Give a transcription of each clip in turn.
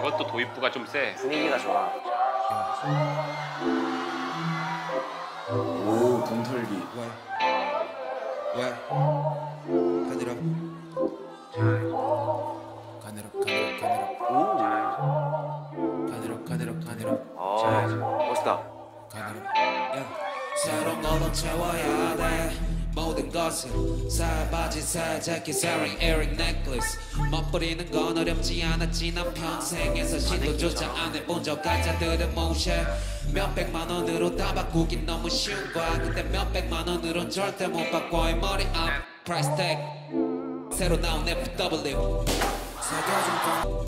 이것도 도입부가 좀 세. 분위기가 좋아. 오 동털기 왜? 왜? 가늘어 가늘어 가늘어 가늘어 가늘어 가늘어 가늘어 어, 멋있다. 가늘어 야. 새로운 걸로 채워야 돼 모든 것을 살바지 살자기 사랑 에릭 넥클리스 멋부리는 건 어렵지 않았지 난 평생에서 시도조차 안 해본 적 가짜들은 모셔 몇백만 원으로 다 바꾸긴 너무 쉬운 거야. 근데 몇백만 원으론 절대 못 바꿔. 이 머리 앞 프라이스 택 새로 나온 FW 사겨준 건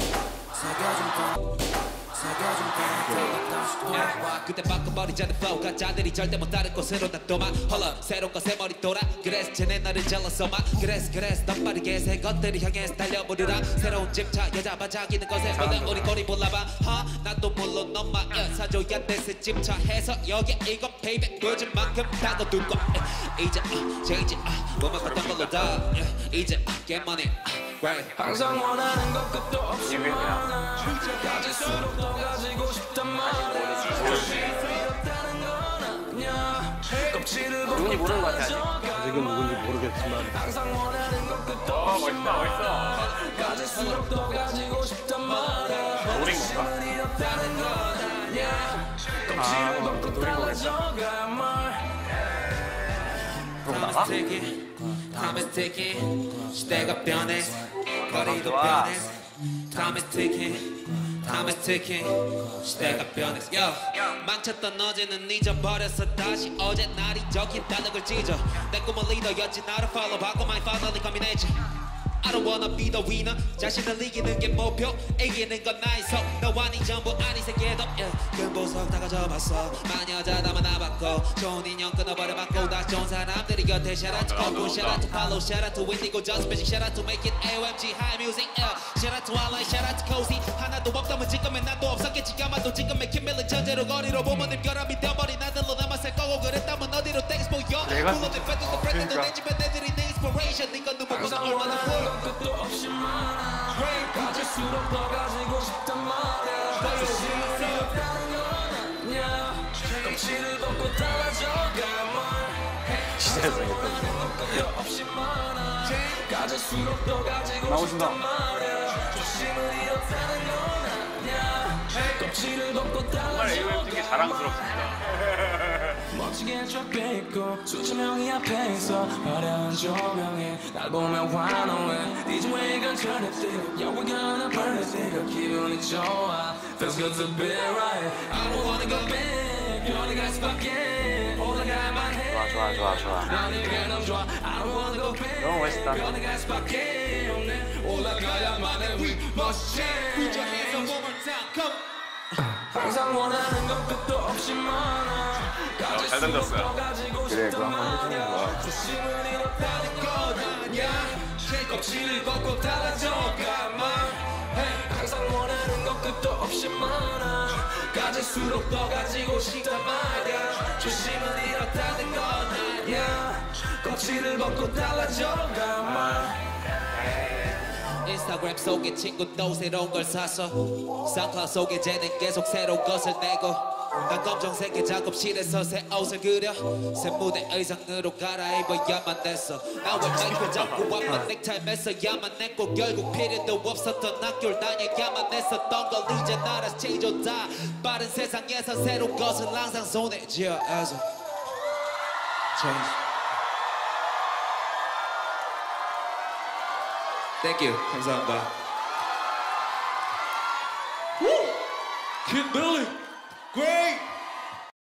사겨준 건 그때 바꿔버리자는 flow. 가짜들이 절대 못 다른 곳으로 다 도마 헐러 새로운 것에 머리 돌아. 그래서 쟤네 너를 잘랐어마. 그래서 그래서 넌 빠르게 새 것들을 향해서 달려버리라. 새로운 집차 여자 반짝이는 것에 보다 우리 꼬리 몰라봐. 하 나도 물론 너만 사줘야 돼새 집차해서 여기 이거 베이비 보여줄 만큼 다 거둘 거 이제 아아 뭐만 봤던 걸로 다. 이제 get money right 항상 원하는 것 끝도 없이 많아 가질수록 더 가지고 싶단 말이야 없다는 건 아니야 껍질을 누군지 모르는 것 같아, 아직. 아직은 누군지 모르겠지만. 항상 원하는 것 끝도 어 없이 멋있어. 가질수록 더 가지고 싶단 말이야. 노린 건가? 벗고 달라져가 말. 그러고 ticking, time is ticking. 시대가 변해, 거리도. 변해. Time is ticking, time is ticking. 시대가 변해. Yo, 망쳤던 어제는 잊어버렸어 다시 어제 날이 적힌다는 걸 찢어. 내 꿈은 리더였지 나를 follow 받고 my finally coming at you. I don't wanna be the winner 자신을 이기는 게 목표 이기는 건 나의 속 너와 네 전부 아니 세계도 yeah. 금보석 다 가져봤어 마녀자 다 만 나봤고 좋은 인연 끊어버려 받고 다 좋은 사람들이 곁에 Shout out to Coco Shout out to Paulo Shout out to Indigo Just Magic Shout out to Make It AOMG High Music yeah. Shout out to Alan Shout out to Cozy 하나도 없다면 지금의 나도 없었겠지 아마도 지금의 김밀린 천재로 거리로 보면 늘 결함이 되어버린 아들로 남았을 거고 그랬다면 어디로 Thanks for your 물론 내 팬들도 팬들도 내 집에 내 inspiration 네가 보고 얼마나 볼것 끝도 없이 많아 가질수록 더 가지고 싶단 말이야. 껍질이 없다는 건 아니야. 껍질을 벗고 달라져가 말 진짜 가질수록 더 가지고 싶단 건 껍질을 벗고 정말 AOM 달라져가 되게 자랑스럽습니다. 멋지게 쫙빼고 수천 명이 앞에 있어 화려한 조명에 날 보면 환호해 DJ 간절히 뛰고 Yeah we're gonna burn it 뛰고 기분이 좋아 Feels good to be right I don't wanna go back 변해갈 수밖에 올라갈만 해 좋아, 좋아, 좋아, 좋아. 나에게 넌 좋아 I don't wanna go back 너무 멋있다. 변해갈 수밖에 없네 올라가야만 해 We must change Put your hands up one more time come 항상 원하는 것 끝도 없이 많아. 잘 던졌어요. 그래 그거 한번 해주는 거야. 조심을 잃었다는 건 아니야 껍질을 벗고 달라져가만 해 항상 원하는 것 끝도 없이 많아. 가질수록 더 가지고 싶단 말야. 조심을 잃었다는 건 아니야 껍질을 벗고 달라져가만 인스타그램 속에 친구도 새로운 걸 샀어 쌍화 속에 쟤는 계속 새로운 것을 내고 난 검정색의 작업실에서 새 옷을 그려 새 무대 의상으로 갈아입어야만 됐어. 나왜 마이크 잡고 앞만 넥타이 맸어야만 했고 결국 필요도 없었던 학교를 다녀야만 했었던 걸 이제 알아서 지져다 빠른 세상에서 새로운 것을 항상 손에 쥐어야죠 Change Thank you. 감사합니다. 킴 빌리 great